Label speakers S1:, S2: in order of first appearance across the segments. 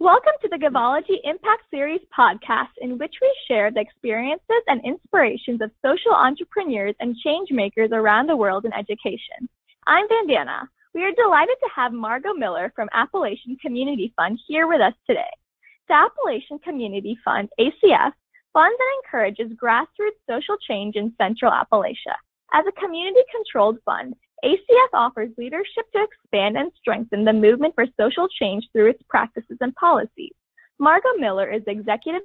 S1: Welcome to the Givology Impact Series podcast, in which we share the experiences and inspirations of social entrepreneurs and change makers around the world in education. I'm Vandana. We are delighted to have Margo Miller from Appalachian Community Fund here with us today. The Appalachian Community Fund, ACF, funds and encourages grassroots social change in Central Appalachia. As a community controlled fund, ACF offers leadership to expand and strengthen the movement for social change through its practices and policies. Margo Miller is the Executive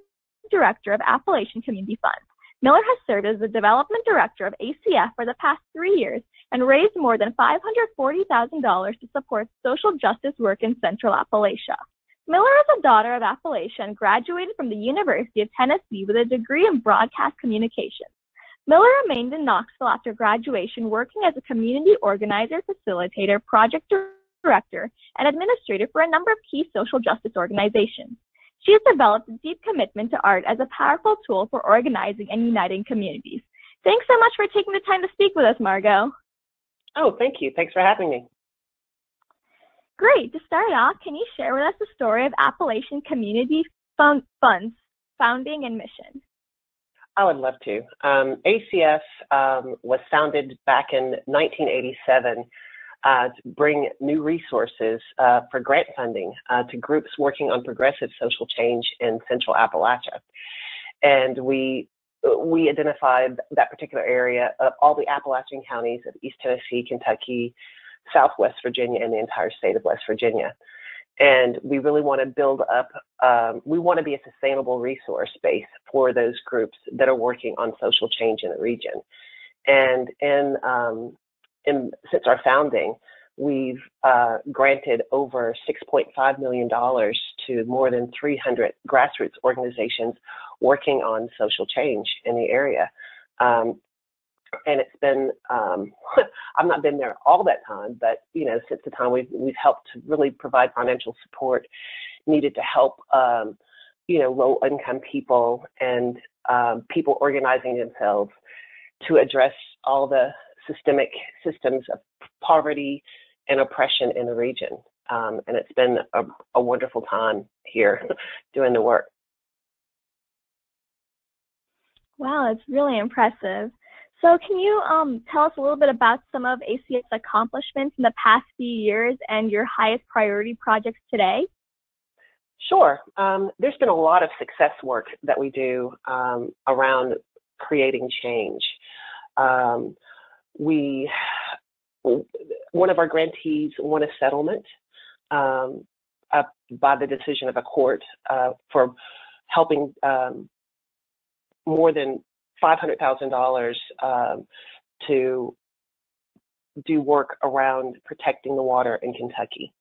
S1: Director of Appalachian Community Fund. Miller has served as the Development Director of ACF for the past three years and raised more than $540,000 to support social justice work in Central Appalachia. Miller is a daughter of Appalachia and graduated from the University of Tennessee with a degree in broadcast communications. Miller remained in Knoxville after graduation, working as a community organizer, facilitator, project director, and administrator for a number of key social justice organizations. She has developed a deep commitment to art as a powerful tool for organizing and uniting communities. Thanks so much for taking the time to speak with us, Margo.
S2: Oh, thank you. Thanks for having me.
S1: Great. To start off, can you share with us the story of Appalachian Community Funds founding and mission?
S2: I would love to. Um, ACF um, was founded back in 1987 uh, to bring new resources uh, for grant funding uh, to groups working on progressive social change in Central Appalachia. And we we identified that particular area of all the Appalachian counties of East Tennessee, Kentucky, Southwest Virginia, and the entire state of West Virginia and we really want to build up um, we want to be a sustainable resource base for those groups that are working on social change in the region. And in, um, in since our founding we've uh, granted over $6.5 million to more than 300 grassroots organizations working on social change in the area. Um, and it's been um, I've not been there all that time, but you know since the time we've we've helped to really provide financial support needed to help um, you know low income people and um, people organizing themselves to address all the systemic systems of poverty and oppression in the region. Um, and it's been a, a wonderful time here doing the work.
S1: Wow, it's really impressive. So can you um, tell us a little bit about some of ACF's accomplishments in the past few years and your highest priority projects today?
S2: Sure. Um, there's been a lot of success work that we do um, around creating change. Um, we, one of our grantees won a settlement um, by the decision of a court uh, for helping um, more than $500,000 um, to do work around protecting the water in Kentucky.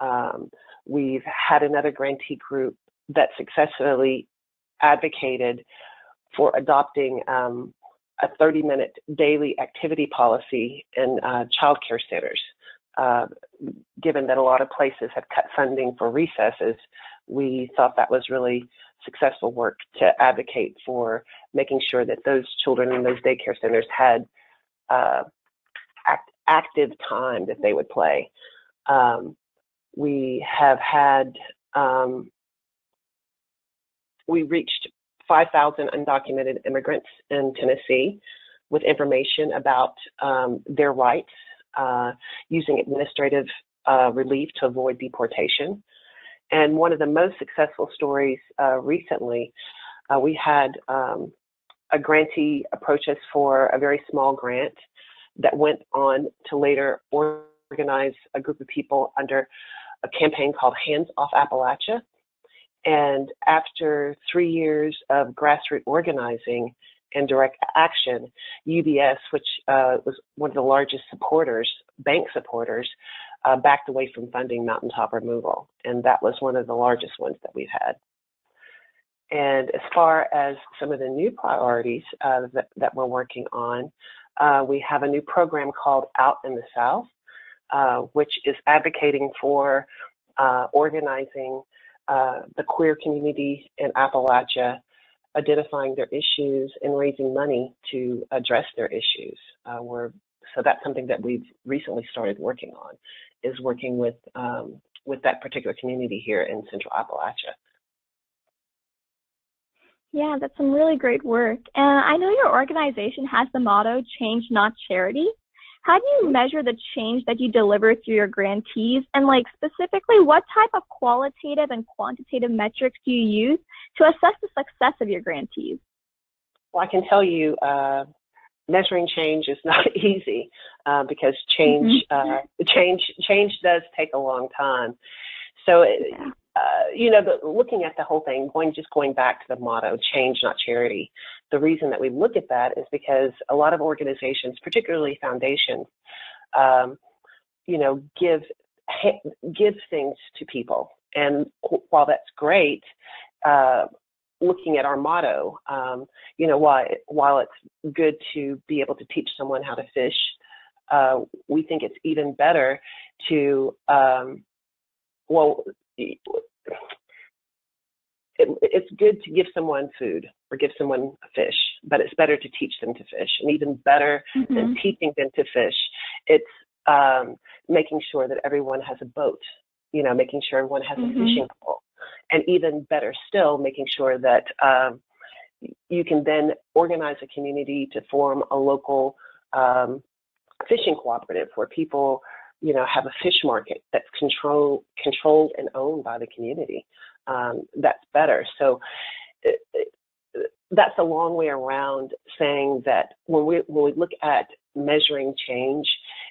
S2: Um, we've had another grantee group that successfully advocated for adopting um, a 30 minute daily activity policy in uh, child care centers. Uh, given that a lot of places have cut funding for recesses, we thought that was really successful work to advocate for making sure that those children in those daycare centers had uh, act, active time that they would play. Um, we have had, um, we reached 5,000 undocumented immigrants in Tennessee with information about um, their rights uh, using administrative uh, relief to avoid deportation. And one of the most successful stories uh, recently, uh, we had um, a grantee approach us for a very small grant that went on to later organize a group of people under a campaign called Hands Off Appalachia. And after three years of grassroots organizing and direct action, UBS, which uh, was one of the largest supporters, bank supporters, uh, backed away from funding mountaintop removal. And that was one of the largest ones that we've had. And as far as some of the new priorities uh, that, that, we're working on, uh, we have a new program called Out in the South, uh, which is advocating for uh, organizing uh, the queer community in Appalachia, identifying their issues and raising money to address their issues. Uh, so that's something that we've recently started working on, is working with um, with that particular community here in Central Appalachia.
S1: Yeah, that's some really great work. And I know your organization has the motto change not charity. How do you measure the change that you deliver through your grantees? And like specifically, what type of qualitative and quantitative metrics do you use to assess the success of your grantees?
S2: Well, I can tell you, uh, measuring change is not easy uh, because change, mm-hmm. uh, change, change does take a long time. So, yeah. Uh, you know, the, looking at the whole thing, going just going back to the motto, change not charity. The reason that we look at that is because a lot of organizations, particularly foundations, um, you know, give give things to people, and while that's great, uh, looking at our motto, um, you know, while while it's good to be able to teach someone how to fish, uh, we think it's even better to um, well it, it's good to give someone food or give someone a fish, but it's better to teach them to fish. And even better mm-hmm. than teaching them to fish, it's um, making sure that everyone has a boat, you know, making sure everyone has mm-hmm. a fishing pole. And even better still, making sure that um, you can then organize a community to form a local um, fishing cooperative where people you know, have a fish market that's control, controlled and owned by the community. Um, that's better. So it, it, that's a long way around saying that when we when we look at measuring change,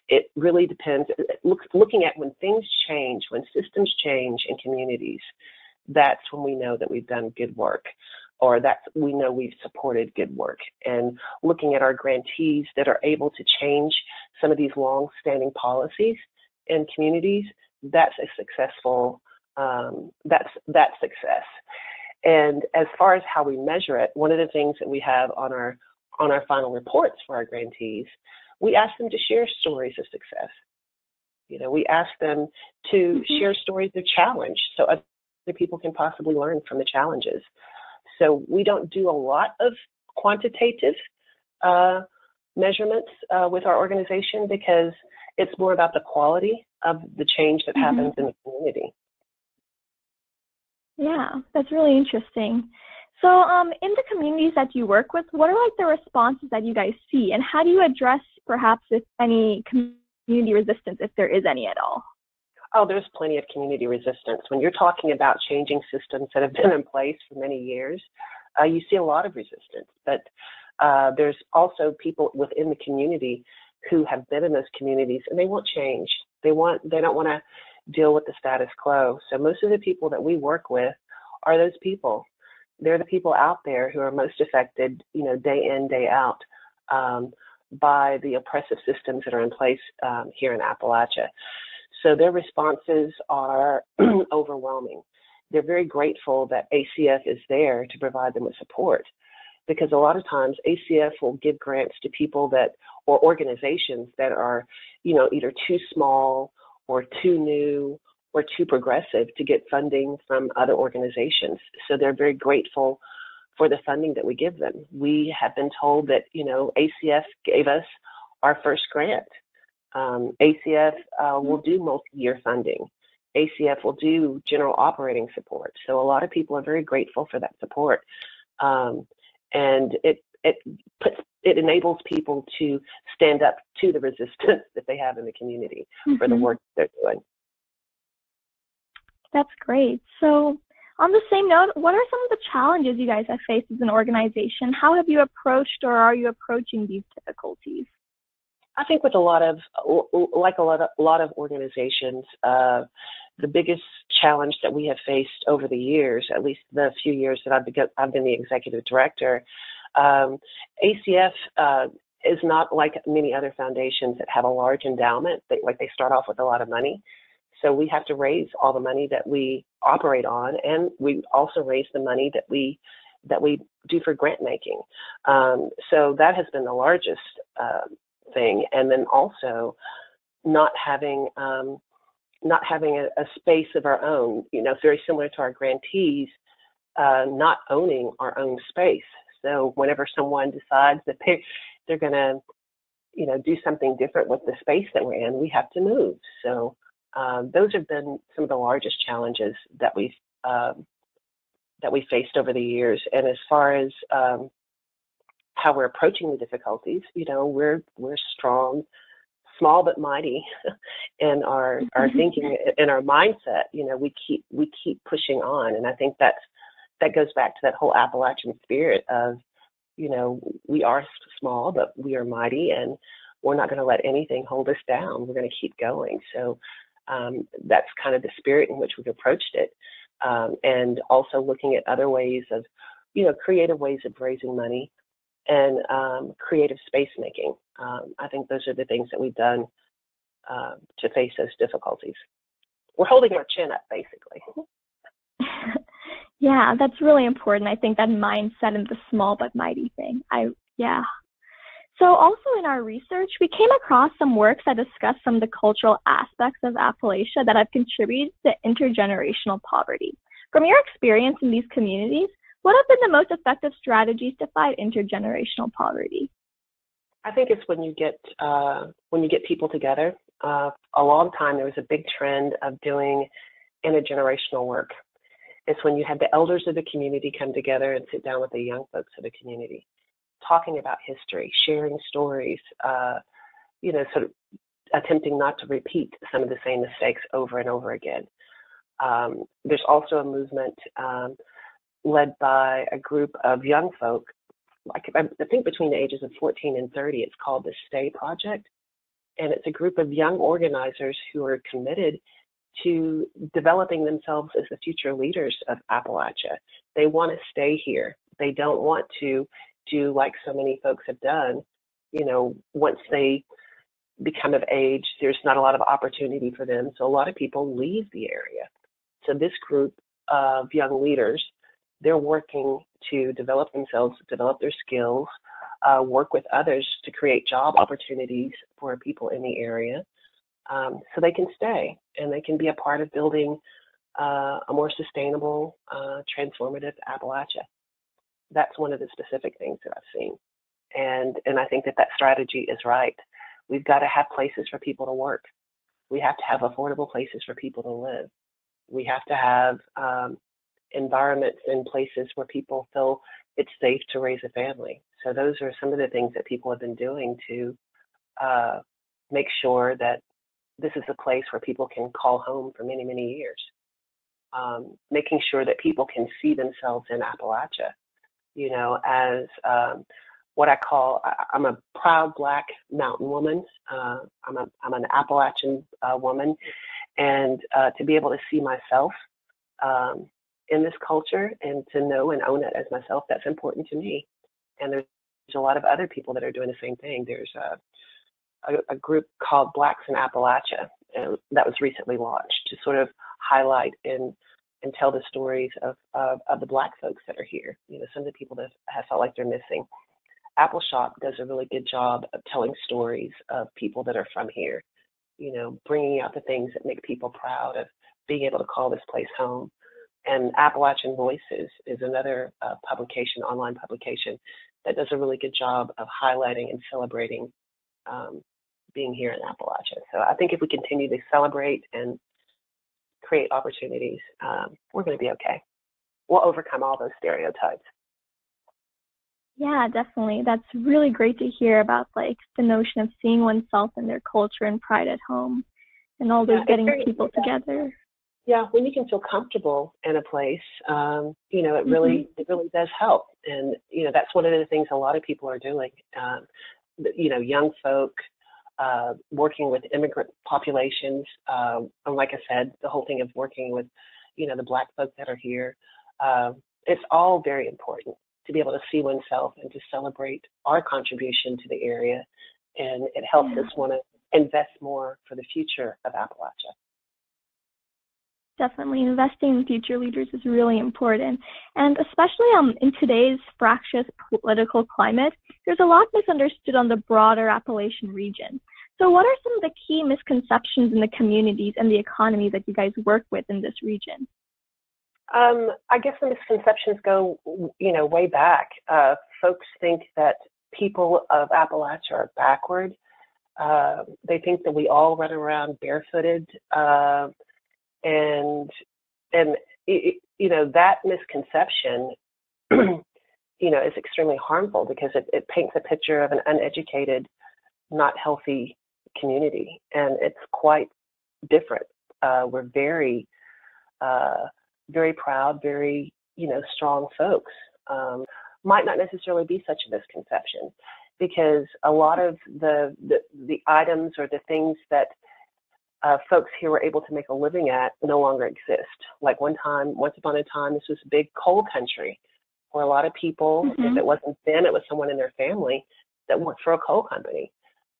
S2: it really depends. Look, looking at when things change, when systems change in communities, that's when we know that we've done good work or that we know we've supported good work. And looking at our grantees that are able to change some of these long-standing policies in communities, that's a successful, um, that's, that success. And as far as how we measure it, one of the things that we have on our, on our final reports for our grantees, we ask them to share stories of success. You know, we ask them to mm-hmm. share stories of challenge so other people can possibly learn from the challenges. So we don't do a lot of quantitative uh, measurements uh, with our organization because it's more about the quality of the change that mm-hmm. happens in the community.
S1: Yeah, that's really interesting. So, um, in the communities that you work with, what are like the responses that you guys see, and how do you address perhaps if any community resistance, if there is any at all?
S2: Oh, there's plenty of community resistance. When you're talking about changing systems that have been in place for many years, uh, you see a lot of resistance. But uh, there's also people within the community who have been in those communities and they want change. They want they don't want to deal with the status quo. So most of the people that we work with are those people. They're the people out there who are most affected, you know, day in day out um, by the oppressive systems that are in place um, here in Appalachia. So their responses are overwhelming. They're very grateful that ACF is there to provide them with support because a lot of times ACF will give grants to people that or organizations that are, you know, either too small or too new or too progressive to get funding from other organizations. So they're very grateful for the funding that we give them. We have been told that, you know, ACF gave us our first grant um, ACF uh, will do multi-year funding. ACF will do general operating support. So a lot of people are very grateful for that support, um, and it it puts it enables people to stand up to the resistance that they have in the community mm-hmm. for the mm-hmm. work they're doing.
S1: That's great. So, on the same note, what are some of the challenges you guys have faced as an organization? How have you approached or are you approaching these difficulties?
S2: I think with a lot of, like a lot of, a lot of organizations, uh, the biggest challenge that we have faced over the years, at least the few years that I've been, I've been the executive director, um, ACF uh, is not like many other foundations that have a large endowment. They, like they start off with a lot of money. So we have to raise all the money that we operate on, and we also raise the money that we that we do for grant making. Um, so that has been the largest uh, thing, and then also not having um, not having a, a, space of our own. You know, very similar to our grantees uh, not owning our own space. So whenever someone decides that they they're going to you know do something different with the space that we're in, we have to move. So Um, those have been some of the largest challenges that we've um, that we faced over the years. And as far as um, how we're approaching the difficulties, you know, we're we're strong, small but mighty in our our thinking in our mindset. You know, we keep we keep pushing on, and I think that's that goes back to that whole Appalachian spirit of, you know, we are small but we are mighty, and we're not going to let anything hold us down. We're going to keep going. So um, that's kind of the spirit in which we've approached it um, and also looking at other ways of, you know, creative ways of raising money and um, creative space making. Um, I think those are the things that we've done uh, to face those difficulties. We're holding our chin up, basically.
S1: yeah, that's really important. I think that mindset and the small but mighty thing. I yeah, so also in our research, we came across some works that discuss some of the cultural aspects of Appalachia that have contributed to intergenerational poverty. From your experience in these communities, what have been the most effective strategies to fight intergenerational poverty?
S2: I think it's when you get uh, when you get people together. Uh, a long time there was a big trend of doing intergenerational work. It's when you had the elders of the community come together and sit down with the young folks of the community talking about history, sharing stories, uh, you know, sort of attempting not to repeat some of the same mistakes over and over again. Um, there's also a movement um, led by a group of young folk, like I think between the ages of 14 and 30. It's called the Stay Project, and it's a group of young organizers who are committed to developing themselves as the future leaders of Appalachia. They want to stay here. They don't want to do like so many folks have done, you know, once they become of age, there's not a lot of opportunity for them. So a lot of people leave the area. So this group of young leaders, they're working to develop themselves, develop their skills, uh, work with others to create job opportunities for people in the area um, so they can stay and they can be a part of building uh, a more sustainable, uh, transformative Appalachia that's one of the specific things that I've seen. And and I think that that strategy is right. We've got to have places for people to work. We have to have affordable places for people to live. We have to have um, environments and places where people feel it's safe to raise a family. So those are some of the things that people have been doing to uh, make sure that this is a place where people can call home for many, many years. Um, making sure that people can see themselves in Appalachia you know, as um, what I call I'm a proud Black mountain woman. Uh, I'm a I'm an Appalachian uh, woman, and uh, to be able to see myself um, in this culture and to know and own it as myself, that's important to me. And there's a lot of other people that are doing the same thing. There's a a, a group called Blacks in Appalachia that was recently launched to sort of highlight and and tell the stories of, of, of the Black folks that are here. You know, some of the people that have felt like they're missing. Apple Shop does a really good job of telling stories of people that are from here. You know, bringing out the things that make people proud of being able to call this place home. And Appalachian Voices is another uh, publication, online publication, that does a really good job of highlighting and celebrating um, being here in Appalachia. So I think if we continue to celebrate and create opportunities, um, we're going to be okay. We'll overcome all those stereotypes.
S1: Yeah, definitely. That's really great to hear about like the notion of seeing oneself and their culture and pride at home and all those yeah, getting people together.
S2: Yeah, when you can feel comfortable in a place, um, you know, it really mm-hmm. it really does help. And you know, that's one of the things a lot of people are doing. Um, you know, young folk, uh, working with immigrant populations. Uh, and like I said, the whole thing of working with, you know, the black folks that are here. Uh, it's all very important to be able to see oneself and to celebrate our contribution to the area. And it helps yeah. us want to invest more for the future of Appalachia.
S1: Definitely, investing in future leaders is really important, and especially um, in today's fractious political climate, there's a lot misunderstood on the broader Appalachian region. So, what are some of the key misconceptions in the communities and the economy that you guys work with in this region?
S2: Um, I guess the misconceptions go, you know, way back. Uh, folks think that people of Appalachia are backward. Uh, they think that we all run around barefooted, uh, and and it, you know that misconception, you know, is extremely harmful because it, it paints a picture of an uneducated, not healthy community, and it's quite different. Uh, we're very, uh, very proud, very you know, strong folks. Um, might not necessarily be such a misconception because a lot of the, the, the items or the things that uh, folks here were able to make a living at no longer exist. Like one time, once upon a time, this was a big coal country where a lot of people, mm-hmm. if it wasn't them, it was someone in their family that worked for a coal company.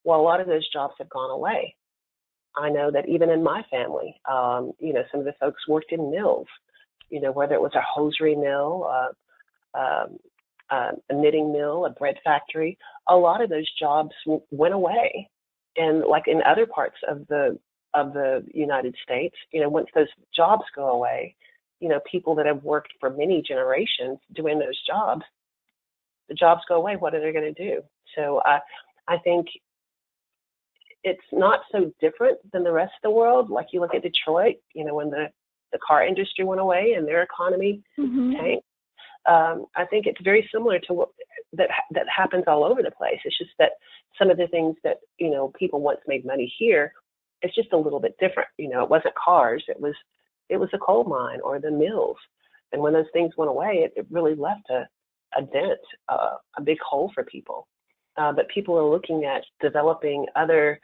S2: Well, a lot of those jobs have gone away. I know that even in my family, um, you know, some of the folks worked in mills, you know, whether it was a hosiery mill, uh, um, uh, a knitting mill, a bread factory, a lot of those jobs w- went away. And like in other parts of the of the United States, you know, once those jobs go away, you know, people that have worked for many generations doing those jobs, the jobs go away. What are they going to do? So I, I think it's not so different than the rest of the world. Like you look at Detroit, you know, when the the car industry went away and their economy mm-hmm. tanked. Um, I think it's very similar to what that that happens all over the place. It's just that some of the things that you know people once made money here, it's just a little bit different. You know, it wasn't cars; it was it was a coal mine or the mills. And when those things went away, it, it really left a a dent, uh, a big hole for people. Uh, but people are looking at developing other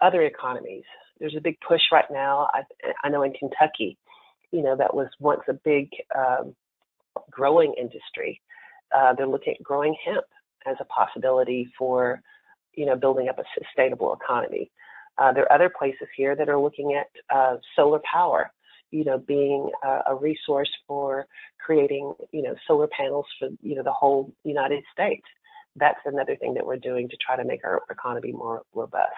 S2: other economies. There's a big push right now. I, I know in Kentucky, you know, that was once a big um, growing industry. Uh, they're looking at growing hemp as a possibility for, you know, building up a sustainable economy. Uh, there are other places here that are looking at uh, solar power, you know, being a, a resource for creating, you know, solar panels for, you know, the whole United States. That's another thing that we're doing to try to make our economy more robust.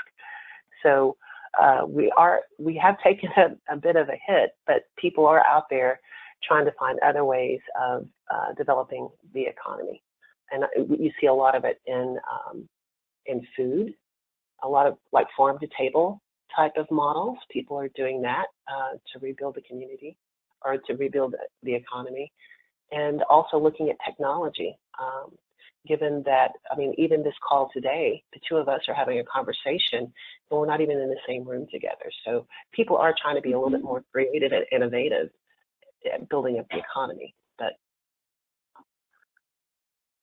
S2: So uh, we are we have taken a, a, bit of a hit, but people are out there trying to find other ways of uh, developing the economy, and uh, you see a lot of it in um, in food, a lot of like farm to table type of models. People are doing that uh, to rebuild the community or to rebuild the economy, and also looking at technology. Um, given that, I mean, even this call today, the two of us are having a conversation, and we're not even in the same room together. So people are trying to be a little bit mm-hmm. more creative and innovative at building up the economy. But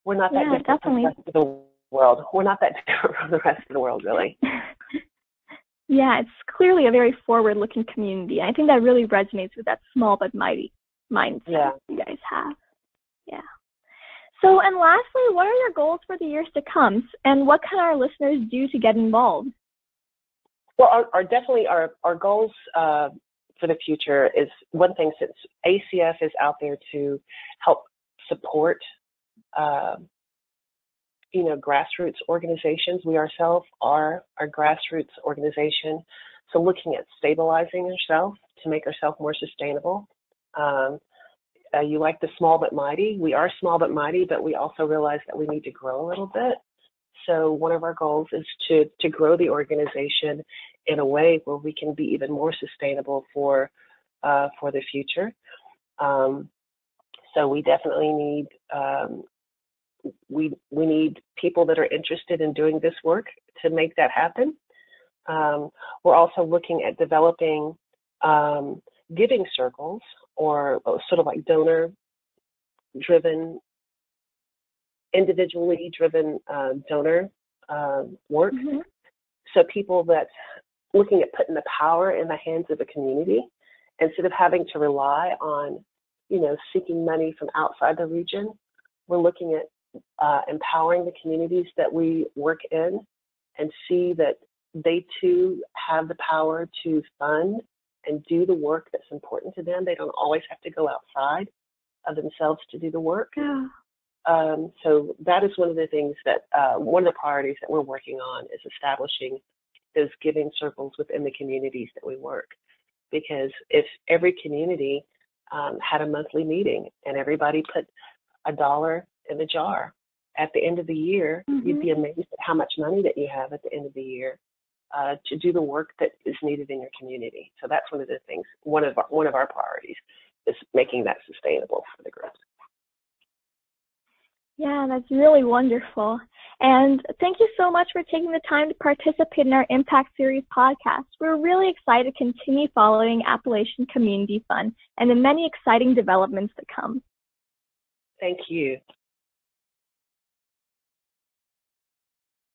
S2: we're not that
S1: yeah,
S2: different
S1: definitely.
S2: From the rest of the world. We're not that different from the rest of the world, really.
S1: yeah, it's clearly a very forward-looking community. I think that really resonates with that small but mighty mindset yeah. you guys have. Yeah. So, and lastly, what are your goals for the years to come, and what can our listeners do to get involved?
S2: Well, our, our definitely our our goals uh, for the future is one thing. Since ACF is out there to help support, uh, you know, grassroots organizations. We ourselves are a grassroots organization, so looking at stabilizing ourselves to make ourselves more sustainable. Um, uh, you like the small but mighty. We are small but mighty, but we also realize that we need to grow a little bit. So one of our goals is to to grow the organization in a way where we can be even more sustainable for uh, for the future. Um, so we definitely need um, we we need people that are interested in doing this work to make that happen. Um, we're also looking at developing um, giving circles or uh, sort of like donor driven, individually driven uh, donor uh, work. Mm-hmm. So people that looking at putting the power in the hands of the community instead of having to rely on, you know, seeking money from outside the region. We're looking at uh, empowering the communities that we work in and see that they too have the power to fund and do the work that's important to them. They don't always have to go outside of themselves to do the work.
S1: Yeah.
S2: Um, so that is one of the things that uh, one of the priorities that we're working on is establishing those giving circles within the communities that we work. Because if every community um, had a monthly meeting and everybody put a dollar in the jar, at the end of the year, mm-hmm. you'd be amazed at how much money that you have at the end of the year uh, to do the work that is needed in your community. So that's one of the things, one of our, one of our priorities is making that sustainable for the groups.
S1: Yeah, that's really wonderful. And thank you so much for taking the time to participate in our Impact Series podcast. We're really excited to continue following Appalachian Community Fund and the many exciting developments that come.
S2: Thank you.